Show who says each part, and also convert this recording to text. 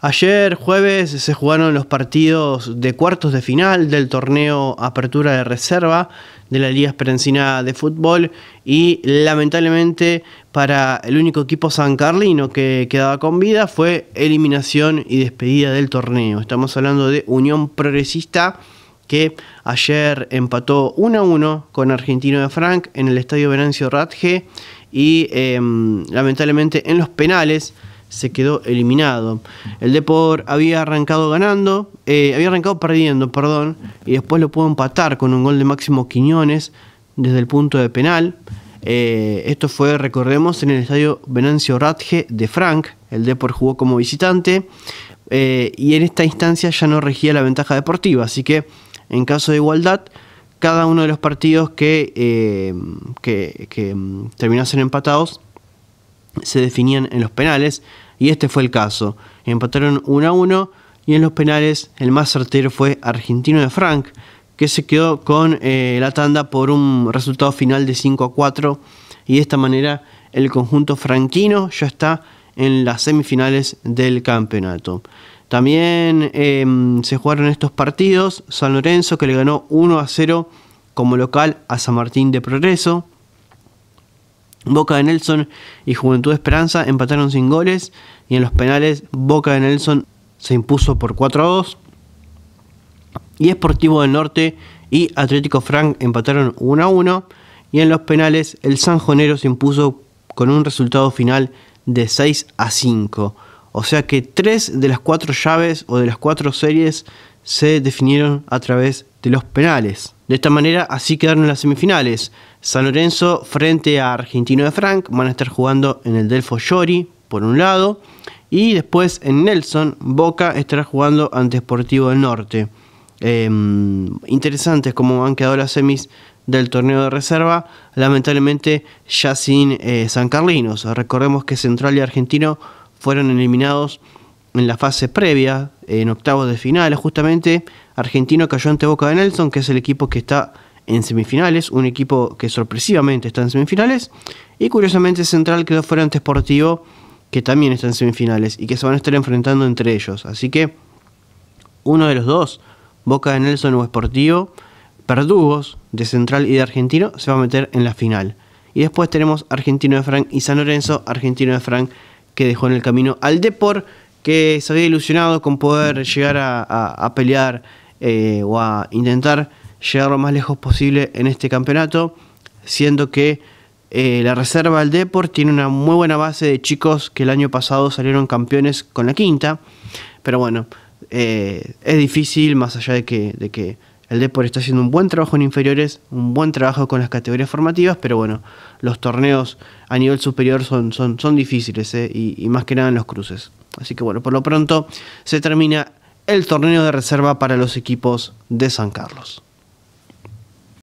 Speaker 1: Ayer jueves se jugaron los partidos de cuartos de final del torneo Apertura de Reserva de la Liga Esperanzina de Fútbol y lamentablemente para el único equipo san carlino que quedaba con vida fue eliminación y despedida del torneo. Estamos hablando de Unión Progresista que ayer empató 1 a 1 con Argentino de Frank en el Estadio Venancio Radge y em, lamentablemente en los penales se quedó eliminado. El Depor había arrancado ganando, eh, había arrancado perdiendo, perdón, y después lo pudo empatar con un gol de Máximo Quiñones desde el punto de penal. Eh, esto fue, recordemos, en el estadio Venancio Radge de Frank. El Depor jugó como visitante eh, y en esta instancia ya no regía la ventaja deportiva, así que en caso de igualdad, cada uno de los partidos que, que, que mm, terminasen empatados se definían en los penales y este fue el caso. Empataron 1 a 1 y en los penales el más certero fue Argentino de Frank, que se quedó con eh, la tanda por un resultado final de 5 a 4 y de esta manera el conjunto franquino ya está en las semifinales del campeonato. También em, se jugaron estos partidos, San Lorenzo que le ganó 1 a 0 como local a San Martín de Progreso, Boca de Nelson y Juventud Esperanza empataron sin goles y en los penales Boca de Nelson se impuso por 4 a 2 y Esportivo del Norte y Atlético Frank empataron 1 a 1 y en los penales el Sanjonero se impuso con un resultado final de 6 a 5. O sea que tres de las cuatro llaves o de las cuatro series se definieron a través de los penales. De esta manera, así quedaron las semifinales. San Lorenzo frente a Argentino de Frank van a estar jugando en el Delfo Llori, por un lado, y después en Nelson, Boca estará jugando ante Sportivo del Norte. Em, interesantes como han quedado las semis del torneo de reserva, lamentablemente ya sin eh, San Carlinos. Recordemos que Central y Argentino fueron eliminados en la fase previa, en octavos de final, justamente Argentino cayó ante Boca de Nelson, que es el equipo que está en semifinales, un equipo que sorpresivamente está en semifinales, y curiosamente Central quedó fuera ante Sportivo, que también está en semifinales, y que se van a estar enfrentando entre ellos. Así que uno de los dos, Boca de Nelson o Sportivo, perdugos de Central y de Argentino, se va a meter en la final. Y después tenemos Argentino de Frank y San Lorenzo, Argentino de Frank que dejó en el camino al Depor que se había ilusionado con poder llegar a, pelear eh, o a intentar llegar lo más lejos posible en este campeonato, siendo que eh, la reserva del Deport tiene una muy buena base de chicos que el año pasado salieron campeones con la quinta, pero bueno, eh, es difícil más allá de que, de que el Deport está haciendo un buen trabajo en inferiores, un buen trabajo con las categorías formativas, pero bueno, los torneos a nivel superior son, son, difíciles y, y más que nada en los cruces. Así que bueno, por lo pronto se termina el torneo de reserva para los equipos de San Carlos.